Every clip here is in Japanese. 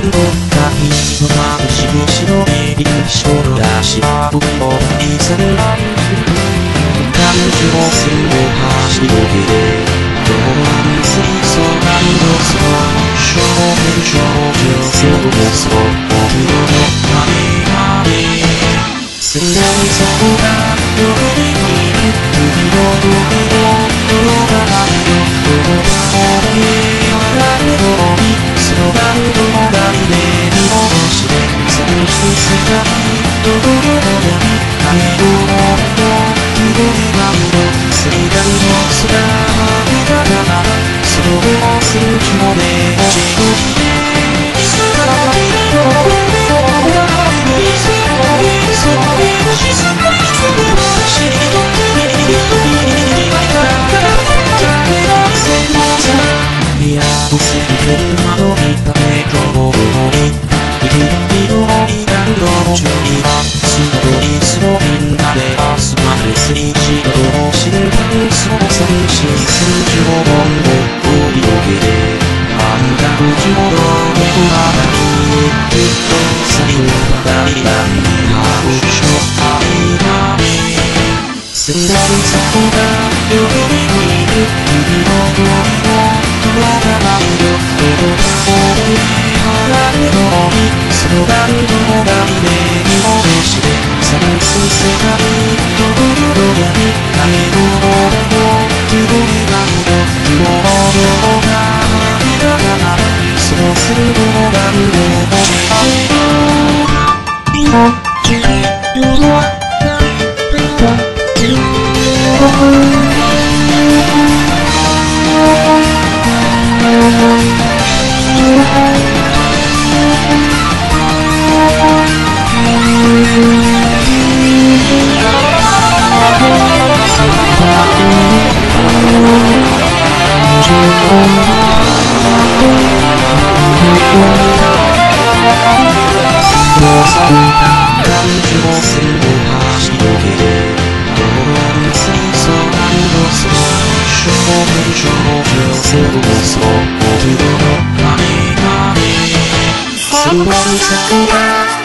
るの大事なしむしのいい人の出しは僕も見せる感じもするを走りでどうなる水素なりのスマッシュを見る少女性のスマスイッチの知れないその寂しい数字をボン後はダイヤにハウショッタイナミ世代そこが夜に見る君の声も変わらないよどこに離れのにその誰のがりで見戻して探す世界感じ面上上せをそうお風呂の雨がすごい桜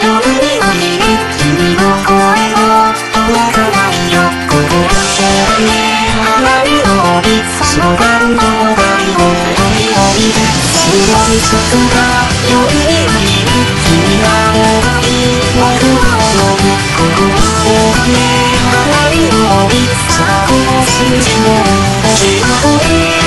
夜に降りる君の声も届かないよここだけに離れるのにそばるのがりおいおいですごい桜夜に降りる君はもうに離れるようにさあこの数字も Oh.